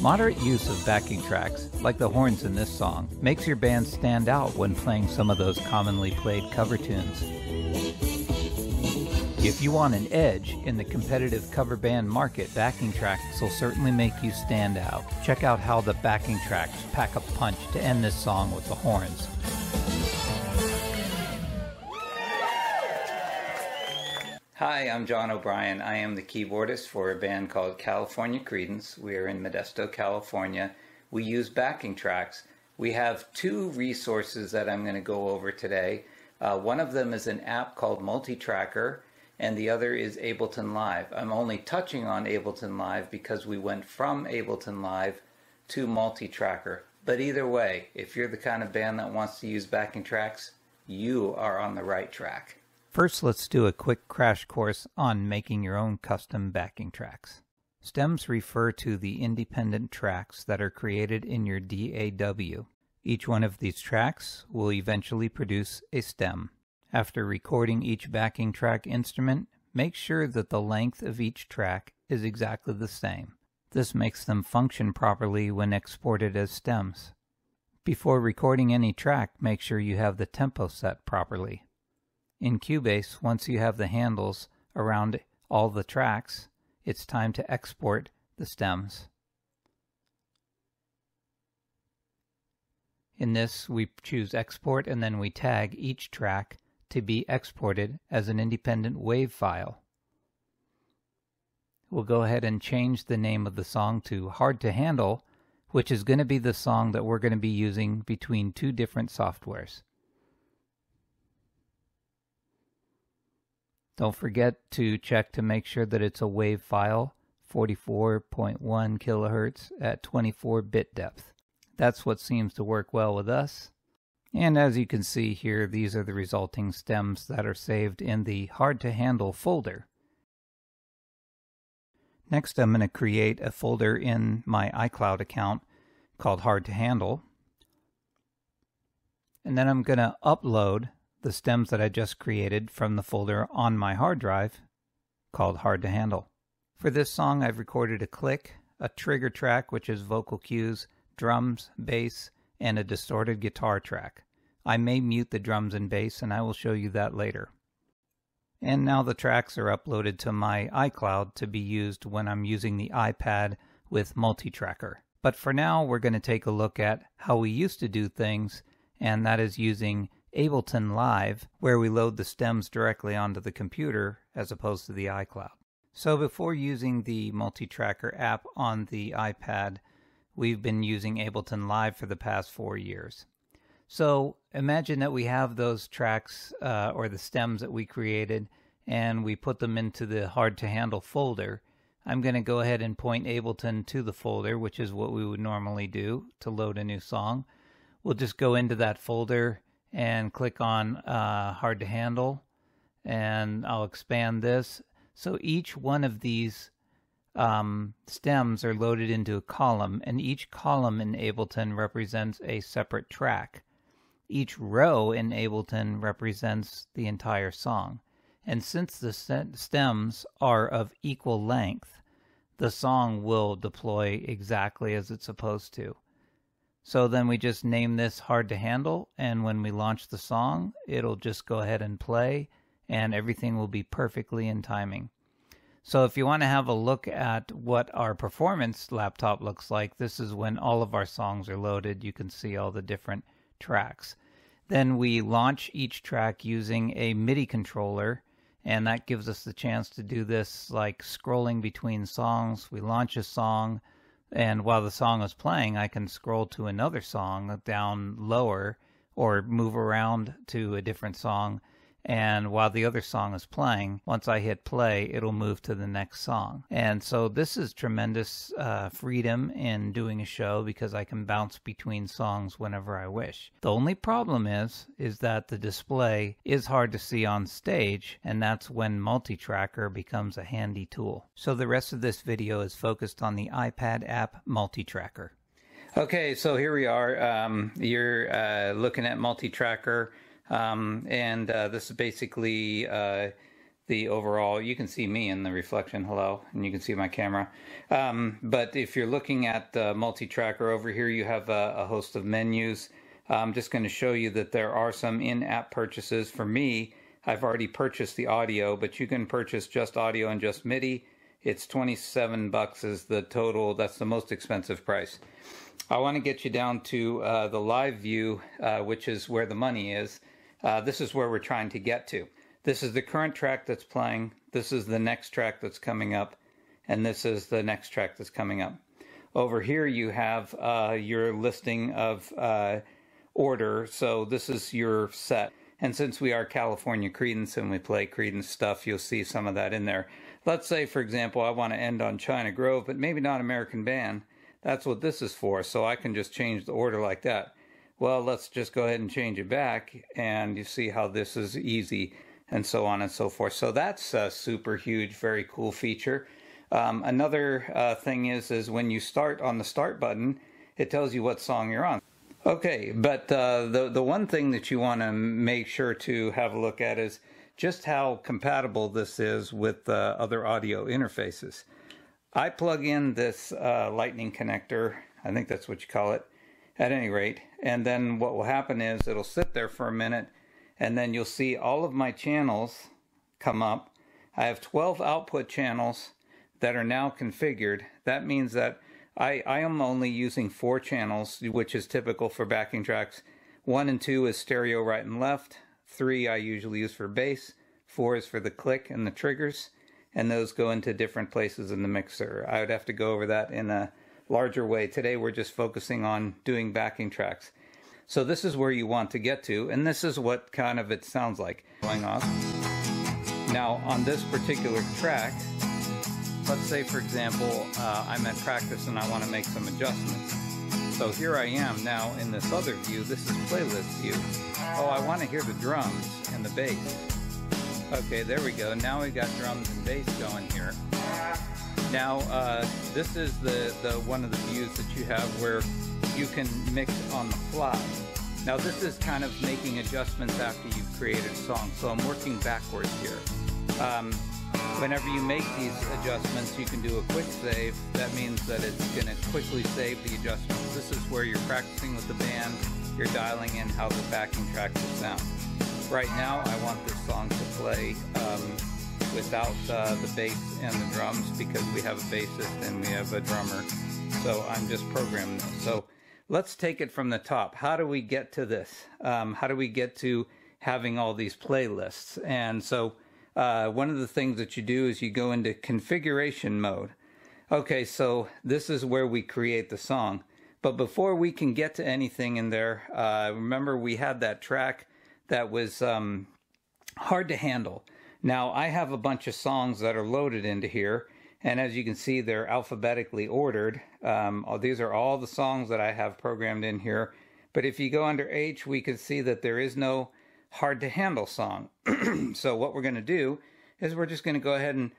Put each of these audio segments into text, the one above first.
Moderate use of backing tracks, like the horns in this song, makes your band stand out when playing some of those commonly played cover tunes. If you want an edge in the competitive cover band market, backing tracks will certainly make you stand out. Check out how the backing tracks pack a punch to end this song with the horns. Hi, I'm John O'Brien. I am the keyboardist for a band called California Creedence. We are in Modesto, California. We use backing tracks. We have two resources that I'm going to go over today. Uh, one of them is an app called Multitracker, and the other is Ableton Live. I'm only touching on Ableton Live because we went from Ableton Live to Multitracker. But either way, if you're the kind of band that wants to use backing tracks, you are on the right track. First, let's do a quick crash course on making your own custom backing tracks. Stems refer to the independent tracks that are created in your DAW. Each one of these tracks will eventually produce a stem. After recording each backing track instrument, make sure that the length of each track is exactly the same. This makes them function properly when exported as stems. Before recording any track, make sure you have the tempo set properly. In Cubase, once you have the handles around all the tracks, it's time to export the stems. In this, we choose export and then we tag each track to be exported as an independent WAV file. We'll go ahead and change the name of the song to Hard to Handle, which is going to be the song that we're going to be using between two different softwares. Don't forget to check to make sure that it's a WAV file, 44.1 kilohertz at 24 bit depth. That's what seems to work well with us. And as you can see here, these are the resulting stems that are saved in the hard to handle folder. Next, I'm going to create a folder in my iCloud account called hard to handle. And then I'm going to upload the stems that I just created from the folder on my hard drive called hard to handle. For this song, I've recorded a click, a trigger track, which is vocal cues, drums, bass, and a distorted guitar track. I may mute the drums and bass, and I will show you that later. And now the tracks are uploaded to my iCloud to be used when I'm using the iPad with Multitracker. But for now, we're going to take a look at how we used to do things, and that is using Ableton Live, where we load the stems directly onto the computer as opposed to the iCloud. So before using the Multitracker app on the iPad, we've been using Ableton Live for the past four years. So imagine that we have those tracks uh, or the stems that we created and we put them into the hard to handle folder. I'm going to go ahead and point Ableton to the folder, which is what we would normally do to load a new song. We'll just go into that folder and click on uh, hard to handle and I'll expand this. So each one of these um, stems are loaded into a column, and each column in Ableton represents a separate track. Each row in Ableton represents the entire song. And since the stems are of equal length, the song will deploy exactly as it's supposed to. So then we just name this hard to handle, and when we launch the song, it'll just go ahead and play, and everything will be perfectly in timing. So if you want to have a look at what our performance laptop looks like, this is when all of our songs are loaded. You can see all the different tracks. Then we launch each track using a MIDI controller, and that gives us the chance to do this like scrolling between songs. We launch a song, and while the song is playing, I can scroll to another song down lower or move around to a different song and while the other song is playing, once I hit play, it'll move to the next song. And so this is tremendous uh, freedom in doing a show because I can bounce between songs whenever I wish. The only problem is, is that the display is hard to see on stage, and that's when multi-tracker becomes a handy tool. So the rest of this video is focused on the iPad app multi-tracker. Okay, so here we are. Um, you're uh, looking at multi-tracker. Um, and uh, this is basically uh, the overall. You can see me in the reflection, hello, and you can see my camera. Um, but if you're looking at the multi-tracker over here, you have a, a host of menus. I'm just going to show you that there are some in-app purchases. For me, I've already purchased the audio, but you can purchase just audio and just MIDI. It's 27 bucks is the total. That's the most expensive price. I want to get you down to uh, the live view, uh, which is where the money is. Uh, this is where we're trying to get to. This is the current track that's playing. This is the next track that's coming up. And this is the next track that's coming up. Over here, you have uh, your listing of uh, order. So this is your set. And since we are California Creedence and we play Creedence stuff, you'll see some of that in there. Let's say, for example, I want to end on China Grove, but maybe not American Band. That's what this is for. So I can just change the order like that. Well, let's just go ahead and change it back. And you see how this is easy and so on and so forth. So that's a super huge, very cool feature. Um, another uh, thing is, is when you start on the start button, it tells you what song you're on. Okay, but uh, the the one thing that you want to make sure to have a look at is just how compatible this is with uh, other audio interfaces. I plug in this uh, lightning connector, I think that's what you call it, at any rate, and then what will happen is it'll sit there for a minute and then you'll see all of my channels come up. I have 12 output channels that are now configured. That means that I, I am only using four channels, which is typical for backing tracks. One and two is stereo right and left. Three I usually use for bass. Four is for the click and the triggers. And those go into different places in the mixer. I would have to go over that in a larger way. Today we're just focusing on doing backing tracks. So this is where you want to get to, and this is what kind of it sounds like going off. Now on this particular track, let's say for example, uh, I'm at practice and I want to make some adjustments. So here I am now in this other view, this is playlist view. Oh, I want to hear the drums and the bass. Okay, there we go. Now we've got drums and bass going here. Now, uh, this is the, the one of the views that you have where you can mix on the fly. Now this is kind of making adjustments after you've created a song, so I'm working backwards here. Um, whenever you make these adjustments, you can do a quick save. That means that it's going to quickly save the adjustments. This is where you're practicing with the band, you're dialing in how the backing tracks will sound. Right now, I want this song to play um, without uh, the bass and the drums because we have a bassist and we have a drummer. So I'm just programming this. So let's take it from the top. How do we get to this? Um, how do we get to having all these playlists? And so uh, one of the things that you do is you go into configuration mode. Okay, so this is where we create the song. But before we can get to anything in there, uh, remember we had that track that was um, hard to handle. Now I have a bunch of songs that are loaded into here and as you can see, they're alphabetically ordered. Um, these are all the songs that I have programmed in here. But if you go under H, we can see that there is no hard to handle song. so what we're going to do is we're just going to go ahead and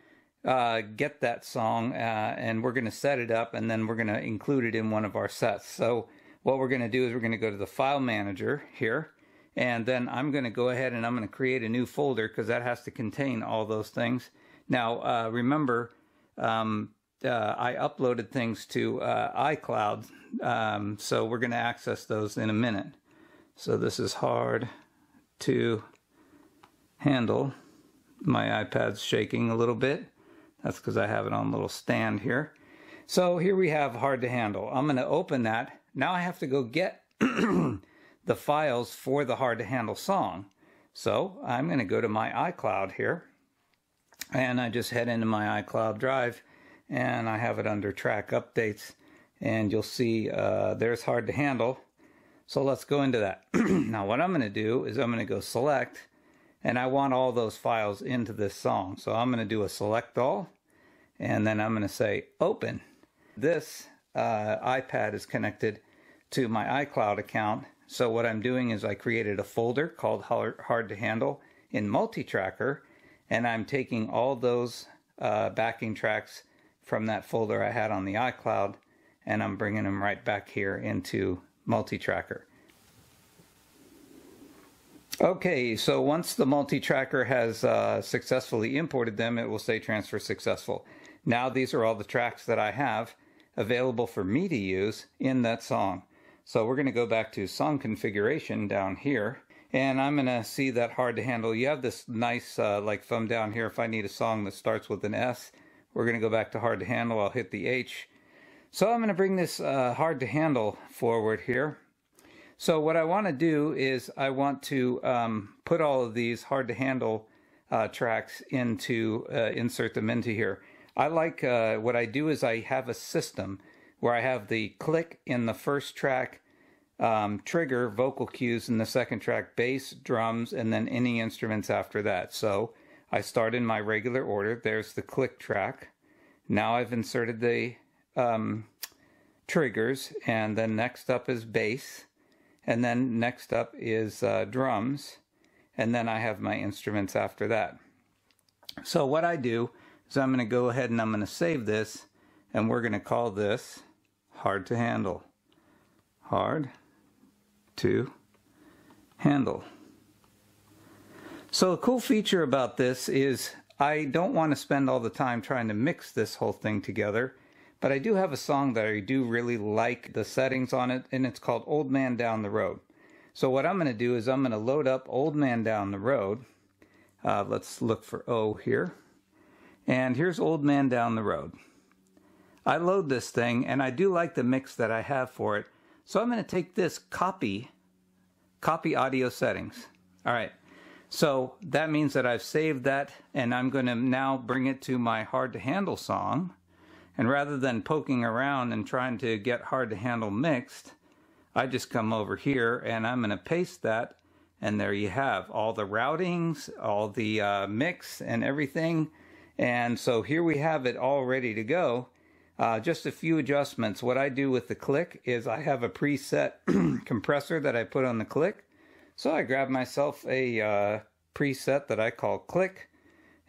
uh, get that song uh, and we're going to set it up and then we're going to include it in one of our sets. So what we're going to do is we're going to go to the file manager here and then I'm going to go ahead and I'm going to create a new folder because that has to contain all those things. Now uh, remember um, uh, I uploaded things to uh, iCloud, um, so we're going to access those in a minute. So this is hard to handle. My iPad's shaking a little bit. That's because I have it on a little stand here. So here we have hard to handle. I'm going to open that. Now I have to go get the files for the hard to handle song. So I'm going to go to my iCloud here and I just head into my iCloud Drive and I have it under track updates and you'll see uh, there's hard to handle. So let's go into that. Now what I'm going to do is I'm going to go select and I want all those files into this song. So I'm going to do a select all and then I'm going to say open. This uh, iPad is connected to my iCloud account so what I'm doing is I created a folder called hard to handle in multi-tracker and I'm taking all those uh, backing tracks from that folder I had on the iCloud and I'm bringing them right back here into multi-tracker. Okay, so once the multi-tracker has uh, successfully imported them, it will say transfer successful. Now these are all the tracks that I have available for me to use in that song. So we're going to go back to song configuration down here, and I'm going to see that hard to handle. You have this nice uh, like thumb down here. If I need a song that starts with an S, we're going to go back to hard to handle. I'll hit the H. So I'm going to bring this uh, hard to handle forward here. So what I want to do is I want to um, put all of these hard to handle uh, tracks into, uh, insert them into here. I like, uh, what I do is I have a system where I have the click in the first track, um, trigger, vocal cues in the second track, bass, drums, and then any instruments after that. So I start in my regular order. There's the click track. Now I've inserted the um, triggers, and then next up is bass and then next up is uh, drums, and then I have my instruments after that. So what I do is I'm going to go ahead and I'm going to save this, and we're going to call this hard to handle. Hard to handle. So a cool feature about this is I don't want to spend all the time trying to mix this whole thing together. But I do have a song that I do really like the settings on it, and it's called Old Man Down the Road. So what I'm going to do is I'm going to load up Old Man Down the Road. Uh, let's look for O here. And here's Old Man Down the Road. I load this thing, and I do like the mix that I have for it. So I'm going to take this copy, copy audio settings. All right. So that means that I've saved that, and I'm going to now bring it to my hard to handle song. And rather than poking around and trying to get hard to handle mixed, I just come over here and I'm going to paste that. And there you have all the routings, all the uh, mix and everything. And so here we have it all ready to go. Uh, just a few adjustments. What I do with the click is I have a preset compressor that I put on the click. So I grab myself a uh, preset that I call click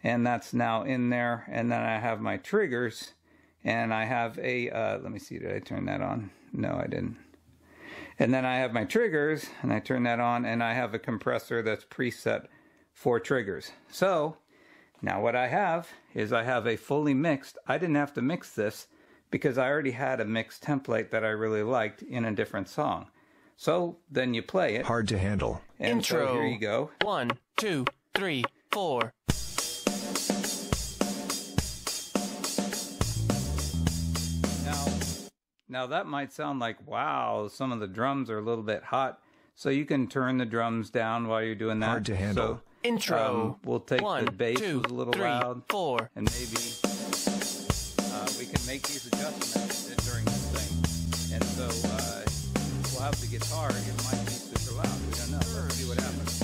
and that's now in there. And then I have my triggers and I have a, uh, let me see, did I turn that on? No, I didn't. And then I have my triggers, and I turn that on, and I have a compressor that's preset for triggers. So, now what I have is I have a fully mixed, I didn't have to mix this because I already had a mixed template that I really liked in a different song. So then you play it. Hard to handle. And Intro. So here you go. One, two, three, four. Now, now that might sound like wow, some of the drums are a little bit hot. So you can turn the drums down while you're doing that. Hard to handle. So, Intro. um, we'll take One, the bass two, was a little three, loud, four. and maybe we can make these adjustments during this thing. And so uh, we'll have the guitar. It might be super loud. We don't know. Let's see what happens.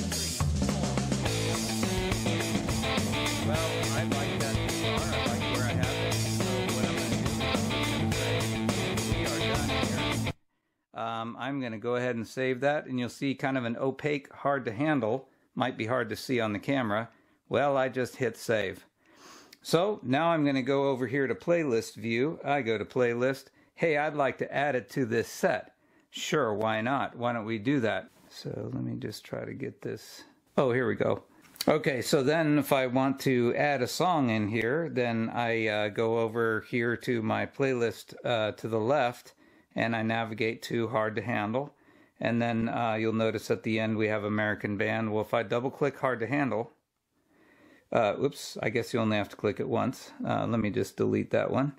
Well, I like that guitar. I like where I have it. So what I'm going to do is I'm gonna say, we are done here. Um, I'm going to go ahead and save that, and you'll see kind of an opaque, hard to handle. Might be hard to see on the camera. Well, I just hit save. So now I'm going to go over here to playlist view. I go to playlist. Hey, I'd like to add it to this set. Sure, why not? Why don't we do that? So let me just try to get this. Oh, here we go. Okay, so then if I want to add a song in here, then I uh, go over here to my playlist uh, to the left and I navigate to Hard to Handle. And then uh, you'll notice at the end we have American Band. Well, if I double click Hard to Handle, uh, oops, I guess you only have to click it once. Uh, let me just delete that one.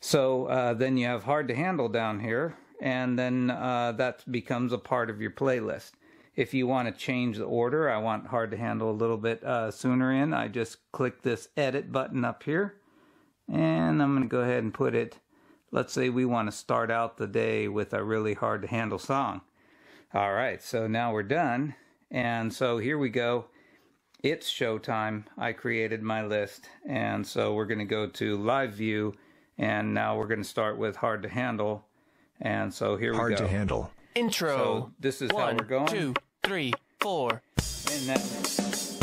So uh, then you have Hard to Handle down here, and then uh, that becomes a part of your playlist. If you want to change the order, I want Hard to Handle a little bit uh, sooner in, I just click this Edit button up here, and I'm going to go ahead and put it, let's say we want to start out the day with a really hard to handle song. All right, so now we're done. And so here we go. It's showtime. I created my list. And so we're going to go to live view. And now we're going to start with hard to handle. And so here Hard we go. Hard to handle. Intro. So this is how we're going. two, three, four. And that,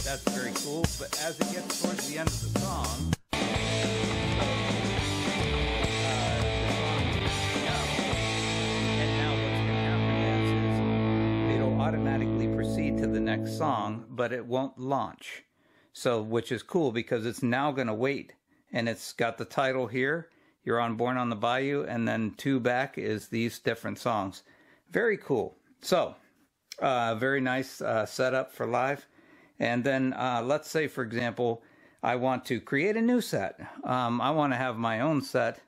that's very cool. But as it gets towards the end of the song, automatically proceed to the next song, but it won't launch. So, which is cool because it's now going to wait. And it's got the title here. You're on Born on the Bayou. And then two back is these different songs. Very cool. So, uh, very nice uh, setup for live. And then uh, let's say, for example, I want to create a new set. Um, I want to have my own set.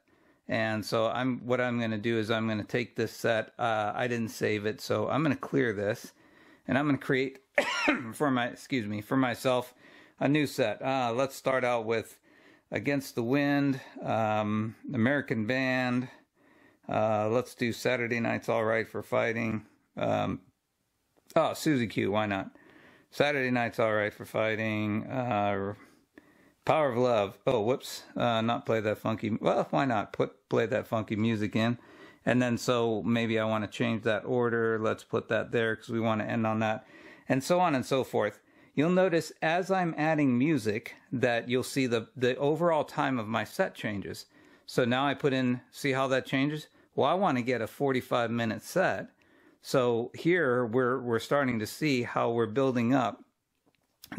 And so I'm what I'm going to do is I'm going to take this set. Uh, I didn't save it, so I'm going to clear this, and I'm going to create for my excuse me for myself a new set. Uh, let's start out with Against the Wind, um, American Band. Uh, let's do Saturday Night's All Right for Fighting. Um, oh, Susie Q, why not? Saturday Night's All Right for Fighting. Uh, Power of Love. Oh, whoops. Uh, not play that funky. Well, why not put play that funky music in? And then so maybe I want to change that order. Let's put that there because we want to end on that, and so on and so forth. You'll notice as I'm adding music that you'll see the the overall time of my set changes. So now I put in. See how that changes? Well, I want to get a 45 minute set. So here we're we're starting to see how we're building up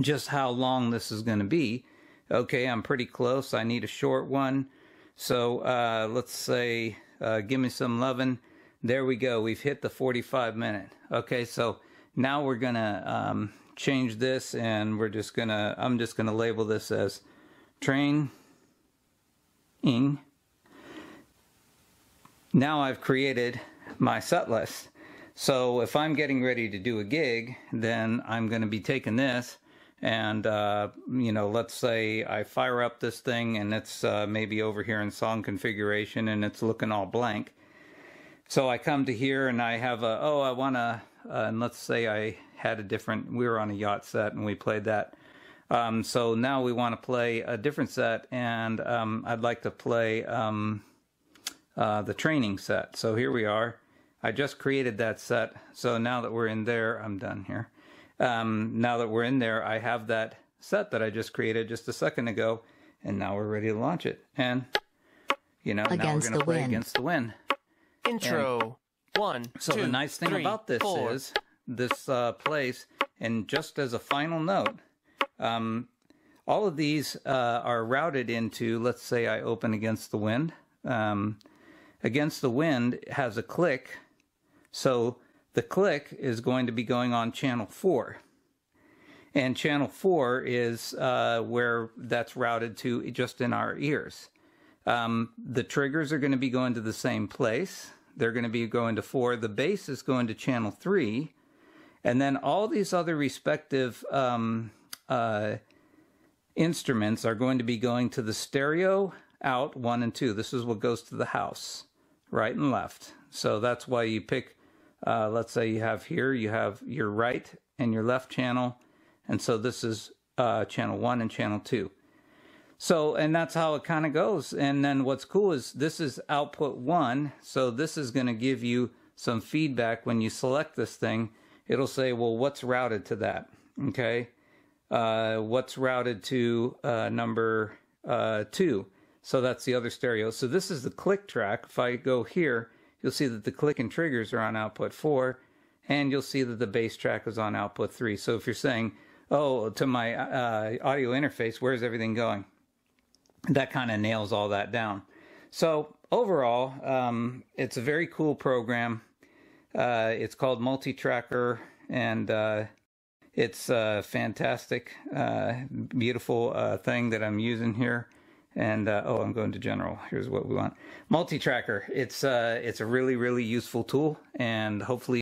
just how long this is going to be okay, I'm pretty close. I need a short one. So uh, let's say, uh, give me some loving. There we go. We've hit the 45 minute. Okay, so now we're gonna um, change this, and we're just gonna. I'm just gonna label this as train. Ing. Now I've created my set list. So if I'm getting ready to do a gig, then I'm going to be taking this and uh, you know let's say i fire up this thing and it's uh, maybe over here in song configuration and it's looking all blank. So i come to here and i have a oh i want to uh, and let's say i had a different we were on a yacht set and we played that. Um, so now we want to play a different set and um, i'd like to play um, uh, the training set. So here we are. I just created that set. So now that we're in there i'm done here um, now that we're in there, I have that set that I just created just a second ago, and now we're ready to launch it. And you know, against now we're going to play wind. against the wind. Intro. One. So two, the nice thing three, about this four. is this uh, place, and just as a final note, um, all of these uh, are routed into. Let's say I open against the wind. Um, against the wind has a click, so the click is going to be going on channel four. And channel four is uh, where that's routed to just in our ears. Um, the triggers are going to be going to the same place. They're going to be going to four. The bass is going to channel three. And then all these other respective um, uh, instruments are going to be going to the stereo out one and two. This is what goes to the house, right and left. So that's why you pick uh, let's say you have here, you have your right and your left channel. And so this is uh, channel one and channel two. So, and that's how it kind of goes. And then what's cool is this is output one. So this is going to give you some feedback when you select this thing. It'll say, well, what's routed to that? Okay. Uh, what's routed to uh, number uh, two? So that's the other stereo. So this is the click track. If I go here, you'll see that the click and triggers are on output 4 and you'll see that the bass track is on output 3 so if you're saying oh to my uh, audio interface where's everything going? That kind of nails all that down. So overall um, it's a very cool program. Uh, it's called multi-tracker and uh, it's a fantastic uh, beautiful uh, thing that i'm using here and uh, oh, I'm going to general. Here's what we want: multi-tracker. It's uh, it's a really really useful tool, and hopefully